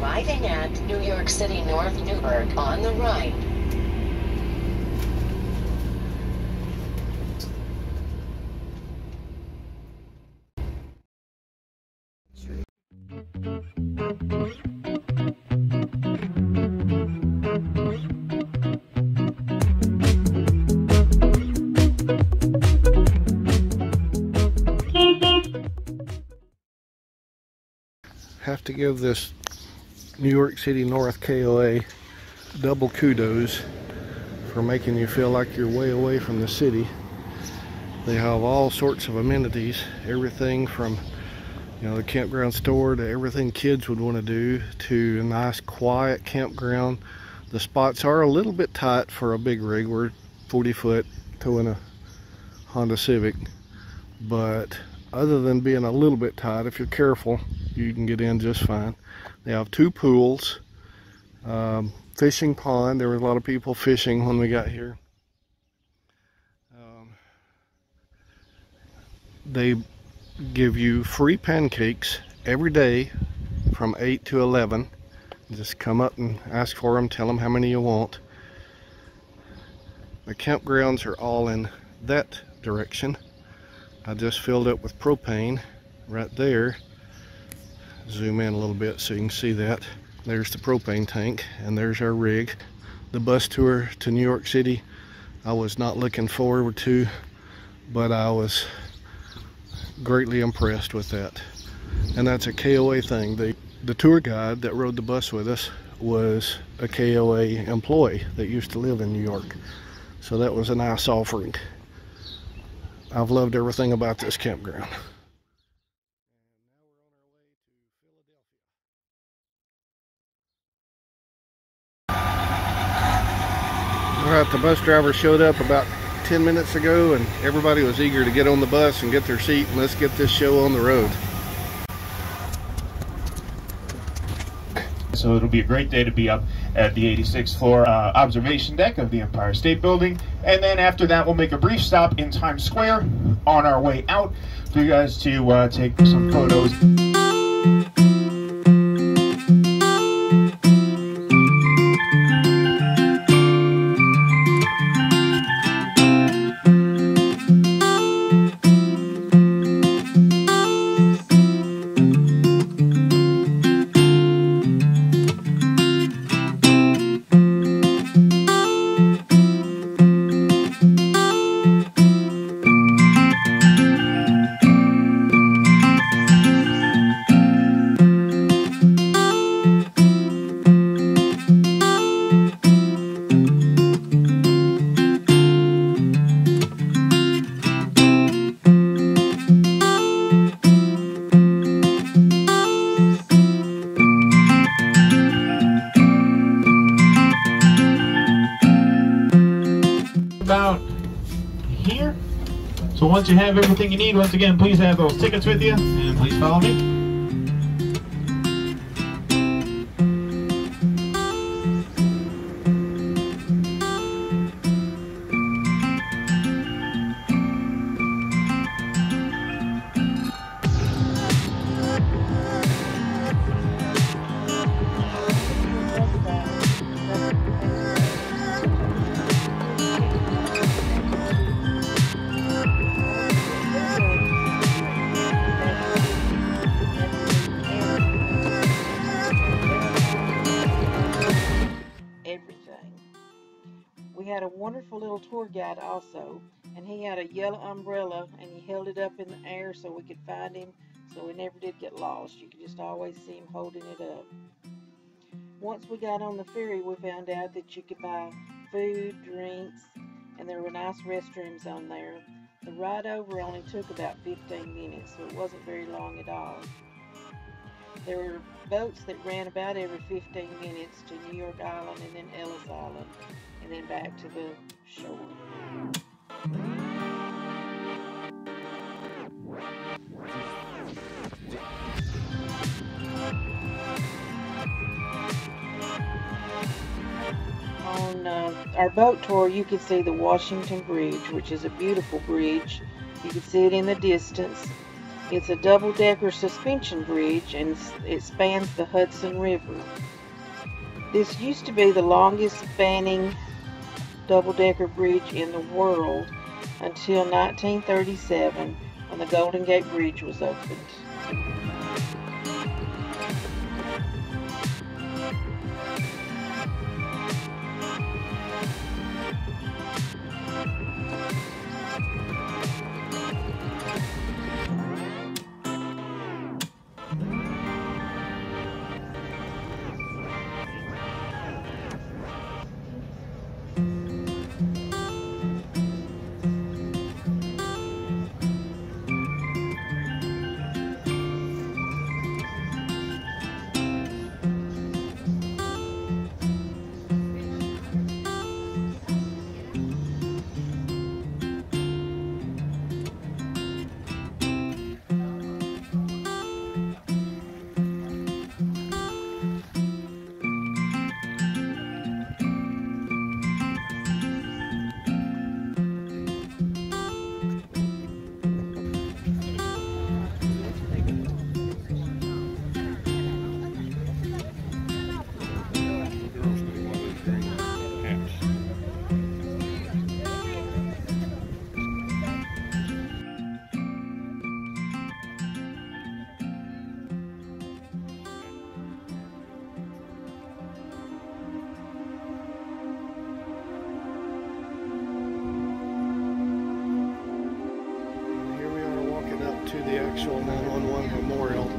Arriving at New York City North Newburgh on the right. have to give this New York City North KOA double kudos for making you feel like you're way away from the city. They have all sorts of amenities, everything from you know the campground store to everything kids would want to do to a nice quiet campground. The spots are a little bit tight for a big rig. We're 40 foot towing a Honda Civic, but other than being a little bit tight, if you're careful, you can get in just fine. They have two pools, um, fishing pond. There were a lot of people fishing when we got here. Um, they give you free pancakes every day from 8 to 11. Just come up and ask for them, tell them how many you want. The campgrounds are all in that direction. I just filled up with propane right there zoom in a little bit so you can see that. There's the propane tank and there's our rig. The bus tour to New York City I was not looking forward to but I was greatly impressed with that. And that's a KOA thing. The the tour guide that rode the bus with us was a KOA employee that used to live in New York. So that was a nice offering. I've loved everything about this campground Alright, the bus driver showed up about 10 minutes ago and everybody was eager to get on the bus and get their seat and let's get this show on the road. So it'll be a great day to be up at the 86th floor uh, observation deck of the Empire State Building. And then after that, we'll make a brief stop in Times Square on our way out for you guys to uh, take some photos. So once you have everything you need, once again, please have those tickets with you, and please follow me. Tour guide also, and he had a yellow umbrella and he held it up in the air so we could find him so we never did get lost. You could just always see him holding it up. Once we got on the ferry, we found out that you could buy food, drinks, and there were nice restrooms on there. The ride over only took about 15 minutes, so it wasn't very long at all. There were boats that ran about every 15 minutes to New York Island and then Ellis Island and then back to the shore. On uh, our boat tour, you can see the Washington Bridge, which is a beautiful bridge. You can see it in the distance. It's a double-decker suspension bridge and it spans the Hudson River. This used to be the longest spanning double-decker bridge in the world until 1937 when the Golden Gate Bridge was opened. Actual 911 memorial.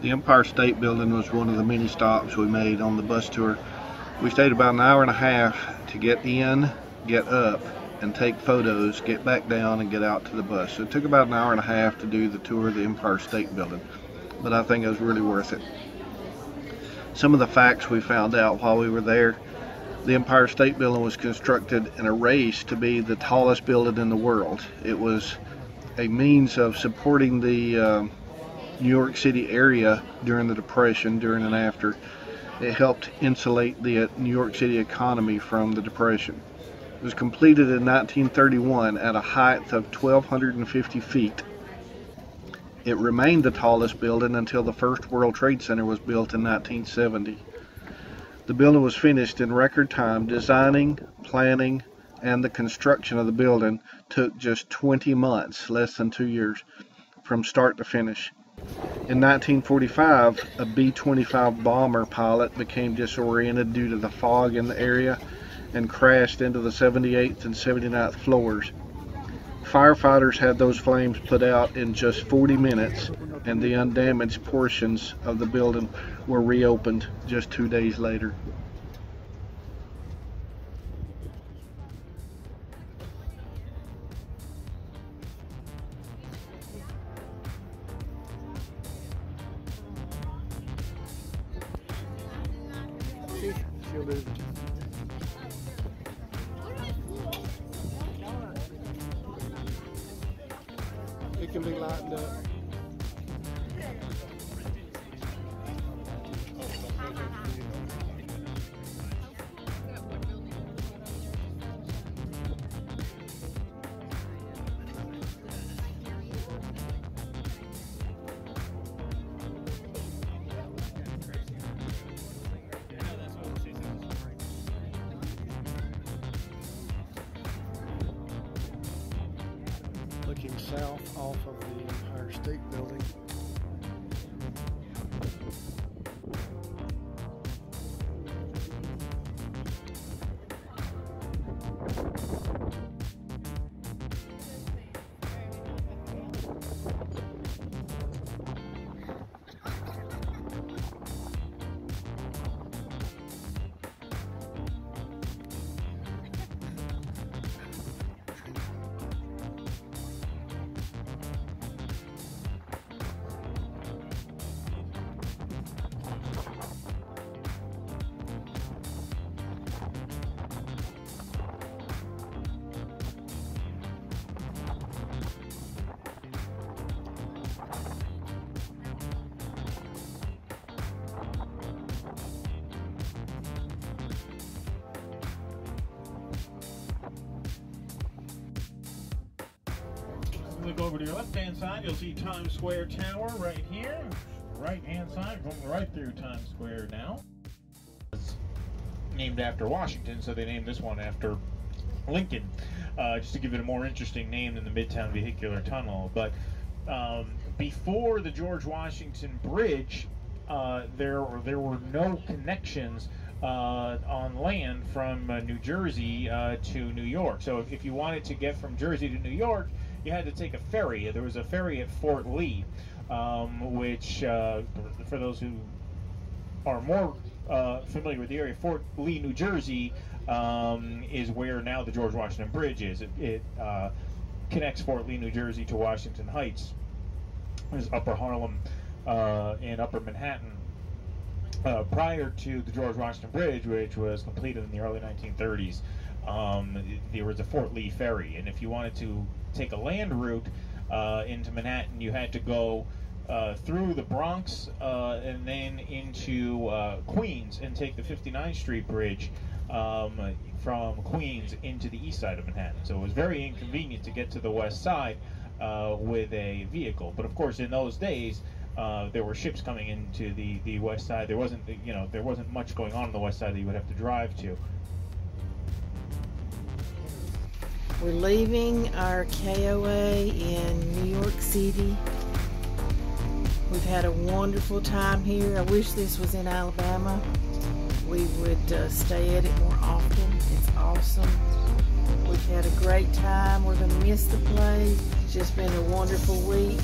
The Empire State Building was one of the many stops we made on the bus tour. We stayed about an hour and a half to get in, get up, and take photos, get back down, and get out to the bus. So it took about an hour and a half to do the tour of the Empire State Building, but I think it was really worth it. Some of the facts we found out while we were there the Empire State Building was constructed in a race to be the tallest building in the world. It was a means of supporting the uh, New York City area during the Depression, during and after. It helped insulate the uh, New York City economy from the Depression. It was completed in 1931 at a height of 1,250 feet. It remained the tallest building until the first World Trade Center was built in 1970. The building was finished in record time. Designing, planning, and the construction of the building took just 20 months, less than two years, from start to finish. In 1945, a B-25 bomber pilot became disoriented due to the fog in the area and crashed into the 78th and 79th floors. Firefighters had those flames put out in just 40 minutes and the undamaged portions of the building were reopened just two days later. She'll. It can be lightened up. South off of the Empire State Building. Look over to your left-hand side, you'll see Times Square Tower right here. Right-hand side, going right through Times Square now. It's named after Washington, so they named this one after Lincoln, uh, just to give it a more interesting name than the Midtown Vehicular Tunnel. But um, before the George Washington Bridge, uh, there there were no connections uh, on land from uh, New Jersey uh, to New York. So if, if you wanted to get from Jersey to New York, you had to take a ferry. There was a ferry at Fort Lee, um, which, uh, for those who are more uh, familiar with the area, Fort Lee, New Jersey, um, is where now the George Washington Bridge is. It, it uh, connects Fort Lee, New Jersey to Washington Heights. There's Upper Harlem uh, and Upper Manhattan. Uh, prior to the George Washington Bridge, which was completed in the early 1930s, um, there was a Fort Lee ferry, and if you wanted to take a land route uh, into Manhattan, you had to go uh, through the Bronx uh, and then into uh, Queens and take the 59th Street Bridge um, from Queens into the east side of Manhattan. So it was very inconvenient to get to the west side uh, with a vehicle. But of course, in those days, uh, there were ships coming into the, the west side. There wasn't, you know, there wasn't much going on on the west side that you would have to drive to. We're leaving our KOA in New York City. We've had a wonderful time here. I wish this was in Alabama. We would uh, stay at it more often. It's awesome. We've had a great time. We're going to miss the place. It's just been a wonderful week.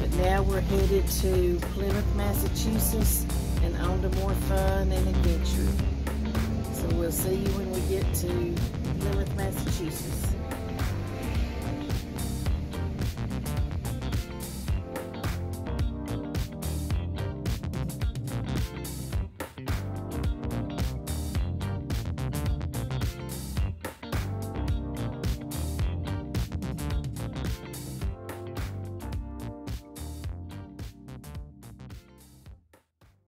But now we're headed to Plymouth, Massachusetts and on to more fun and adventure. So we'll see you when we get to Plymouth, Massachusetts.